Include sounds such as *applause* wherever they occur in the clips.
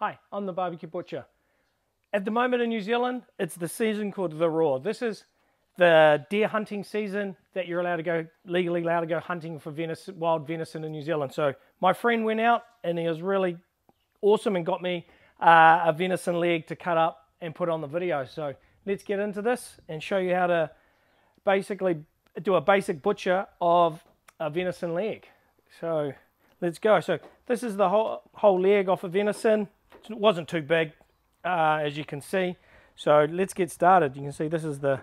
Hi, I'm the Barbecue Butcher. At the moment in New Zealand, it's the season called the Roar. This is the deer hunting season that you're allowed to go, legally allowed to go hunting for venison, wild venison in New Zealand. So my friend went out and he was really awesome and got me uh, a venison leg to cut up and put on the video. So let's get into this and show you how to basically do a basic butcher of a venison leg. So let's go. So this is the whole, whole leg off of venison. It wasn't too big, uh, as you can see. So let's get started. You can see this is the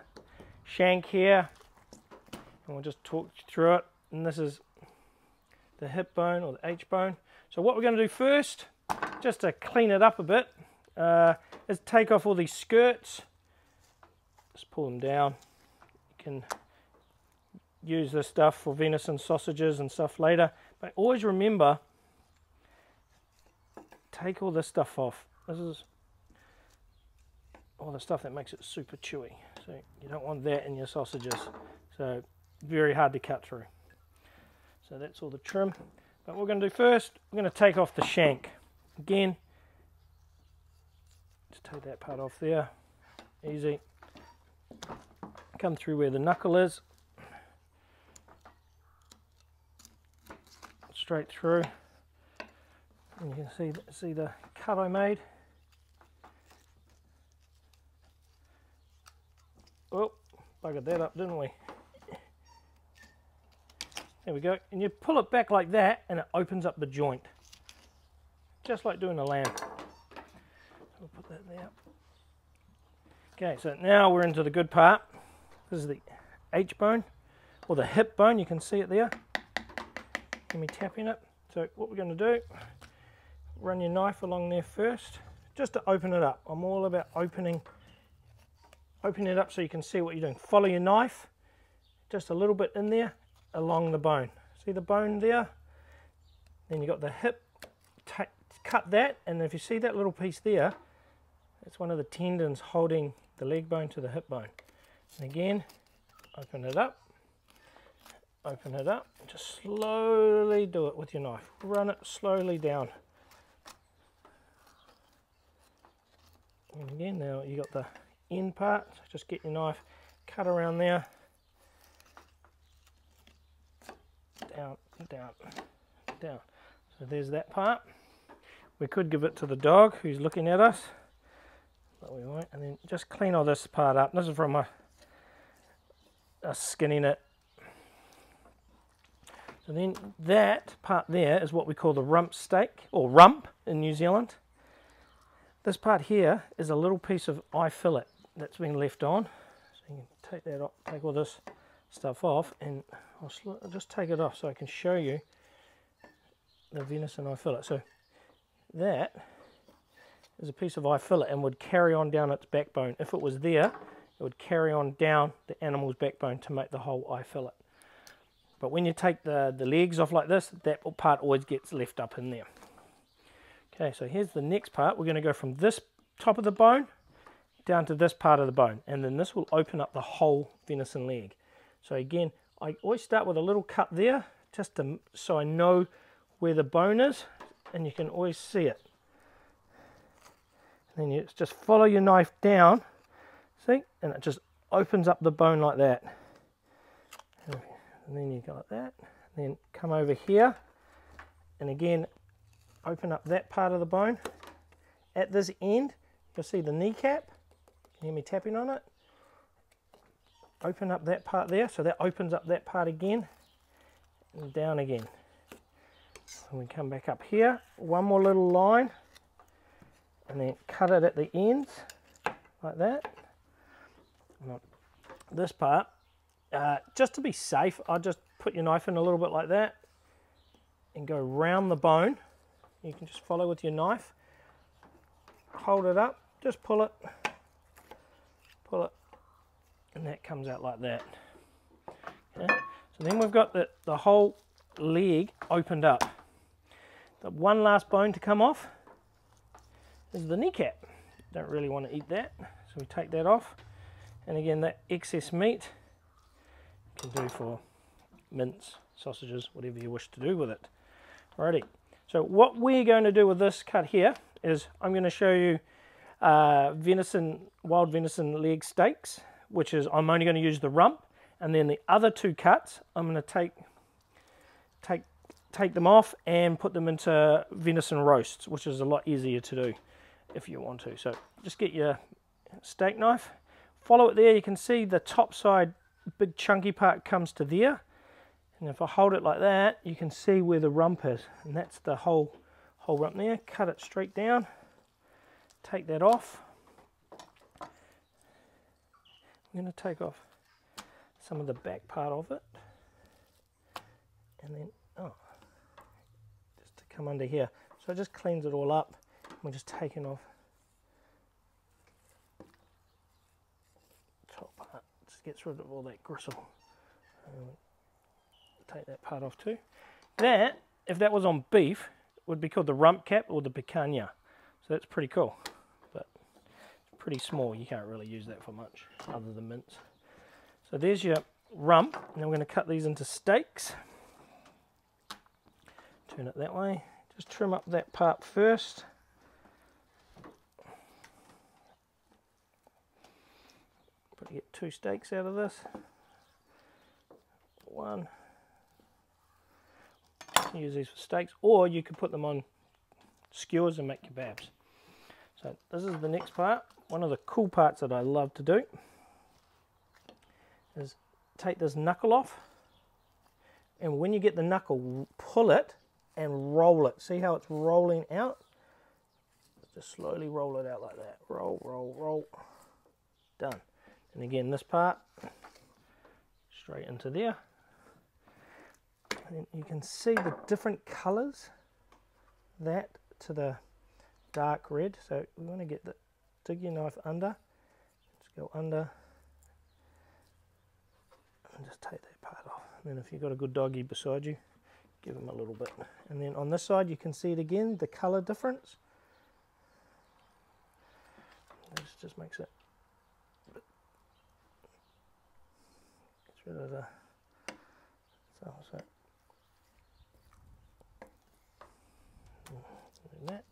shank here. And we'll just talk through it. And this is the hip bone or the H bone. So what we're going to do first, just to clean it up a bit, uh, is take off all these skirts. Just pull them down. You can use this stuff for venison sausages and stuff later. But always remember, take all this stuff off. This is all the stuff that makes it super chewy. So you don't want that in your sausages. So very hard to cut through. So that's all the trim. But we're going to do first, we're going to take off the shank. Again, just take that part off there. Easy. Come through where the knuckle is. Straight through. And you can see, see the cut I made. Oh, buggered that up, didn't we? There we go. And you pull it back like that and it opens up the joint. Just like doing a lamb. We'll put that there. Okay, so now we're into the good part. This is the H bone, or the hip bone, you can see it there. Let me tapping it. So what we're going to do, run your knife along there first, just to open it up. I'm all about opening open it up so you can see what you're doing. Follow your knife just a little bit in there along the bone. See the bone there? Then you got the hip, cut that, and if you see that little piece there, it's one of the tendons holding the leg bone to the hip bone. And again, open it up, open it up, just slowly do it with your knife. Run it slowly down. And again, now you got the end part. So just get your knife, cut around there, down, down, down. So there's that part. We could give it to the dog who's looking at us, but we won't. And then just clean all this part up. This is from a, skinning it. So then that part there is what we call the rump steak, or rump in New Zealand. This part here is a little piece of eye fillet that's been left on. So you can take that off, take all this stuff off and I'll, just take it off so I can show you the venison eye fillet. So that is a piece of eye fillet and would carry on down its backbone. If it was there, it would carry on down the animal's backbone to make the whole eye fillet. But when you take the, the legs off like this, that part always gets left up in there. Okay, so here's the next part. We're going to go from this top of the bone down to this part of the bone and then this will open up the whole venison leg. So again, I always start with a little cut there just to, so I know where the bone is and you can always see it. And then you just follow your knife down, see, and it just opens up the bone like that. And then you go like that, and then come over here, and again, open up that part of the bone. At this end, you'll see the kneecap, hear me tapping on it? Open up that part there, so that opens up that part again, and down again. And we come back up here, one more little line, and then cut it at the ends, like that. This part, uh, just to be safe, I'll just put your knife in a little bit like that, and go round the bone. You can just follow with your knife, hold it up, just pull it, pull it, and that comes out like that. Okay. So then we've got the, the whole leg opened up. The one last bone to come off is the kneecap. Don't really want to eat that, so we take that off. And again, that excess meat can do for mince, sausages, whatever you wish to do with it. Alrighty, so what we're going to do with this cut here is I'm going to show you uh, venison, wild venison leg steaks, which is I'm only going to use the rump, and then the other two cuts I'm going to take take take them off and put them into venison roasts, which is a lot easier to do if you want to. So just get your steak knife, follow it there. You can see the top side big chunky part comes to there. And if I hold it like that, you can see where the rump is. And that's the whole, whole rump there. Cut it straight down. Take that off. I'm going to take off some of the back part of it. And then, oh, just to come under here. So it just cleans it all up. We're just taking off top part. Just gets rid of all that gristle. Take that part off too. That, if that was on beef, would be called the rump cap or the picanha. So that's pretty cool. But it's pretty small. You can't really use that for much other than mince. So there's your rump. Now we're going to cut these into steaks. Turn it that way. Just trim up that part first. Probably get two steaks out of this. One. Use these for steaks, or you can put them on skewers and make kebabs. So this is the next part. One of the cool parts that I love to do is take this knuckle off and when you get the knuckle pull it and roll it. See how it's rolling out? Just slowly roll it out like that. Roll roll roll. Done. And again this part straight into there and you can see the different colors that to the dark red. So we want to get the dig your knife under. Just go under. And just take that part off. And then if you've got a good doggy beside you give him a little bit. And then on this side you can see it again the color difference. This just makes it gets rid of the so, so that.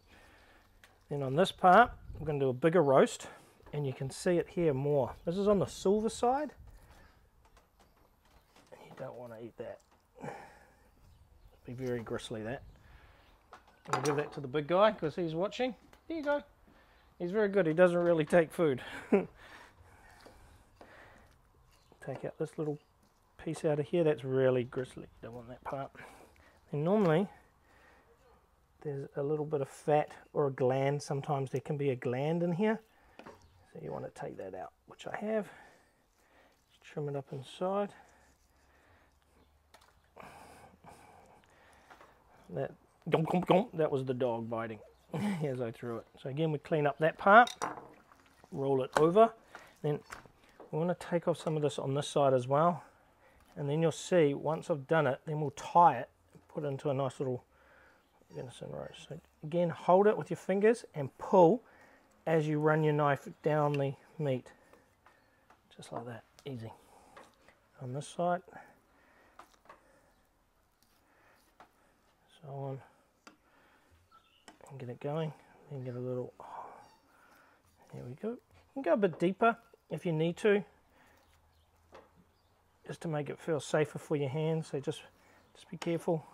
Then on this part, I'm going to do a bigger roast, and you can see it here more. This is on the silver side. You don't want to eat that. Be very gristly that. I'll give that to the big guy because he's watching. There you go. He's very good. He doesn't really take food. *laughs* take out this little piece out of here. That's really gristly. You don't want that part. And normally, there's a little bit of fat or a gland. Sometimes there can be a gland in here. So you want to take that out, which I have. Trim it up inside. That, that was the dog biting *laughs* as I threw it. So again, we clean up that part, roll it over. Then we want to take off some of this on this side as well. And then you'll see, once I've done it, then we'll tie it, put it into a nice little venison roast. So again, hold it with your fingers and pull as you run your knife down the meat. Just like that, easy. On this side, so on, and get it going. Then get a little, there we go. You can go a bit deeper if you need to, just to make it feel safer for your hands. So just, just be careful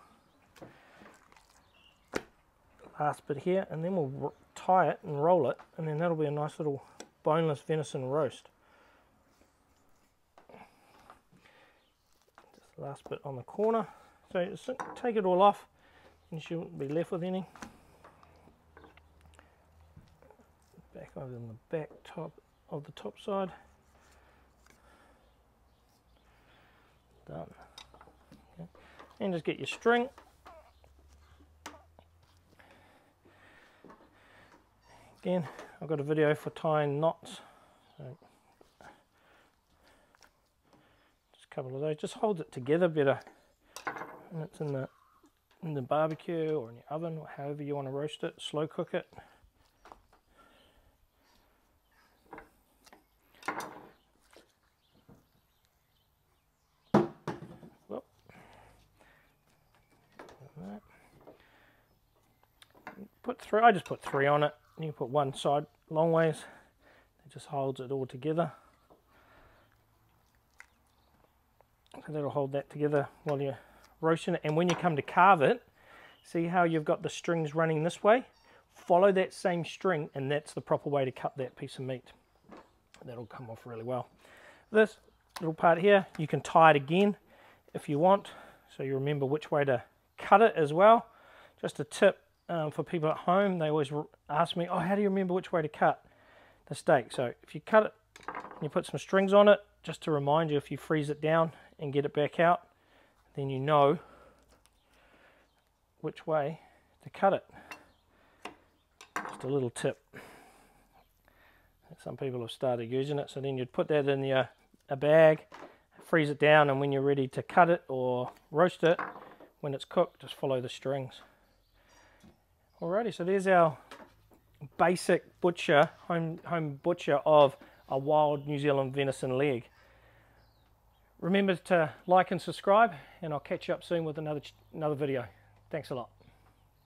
last bit here and then we'll tie it and roll it and then that'll be a nice little boneless venison roast. Just last bit on the corner. So take it all off and you shouldn't be left with any. Back over on the back top of the top side. Done. Okay. And just get your string Again, I've got a video for tying knots. So just a couple of those. Just hold it together better. And it's in the in the barbecue or in your oven or however you want to roast it. Slow cook it. put three, I just put three on it. You put one side long ways. It just holds it all together. So that'll hold that together while you're roasting it. And when you come to carve it, see how you've got the strings running this way? Follow that same string and that's the proper way to cut that piece of meat. That'll come off really well. This little part here, you can tie it again if you want. So you remember which way to cut it as well. Just a tip um, for people at home, they always ask me, oh, how do you remember which way to cut the steak? So if you cut it, you put some strings on it, just to remind you if you freeze it down and get it back out, then you know which way to cut it. Just a little tip. Some people have started using it, so then you'd put that in a bag, freeze it down, and when you're ready to cut it or roast it, when it's cooked, just follow the strings. Alrighty, so there's our basic butcher, home, home butcher of a wild New Zealand venison leg. Remember to like and subscribe, and I'll catch you up soon with another, another video. Thanks a lot.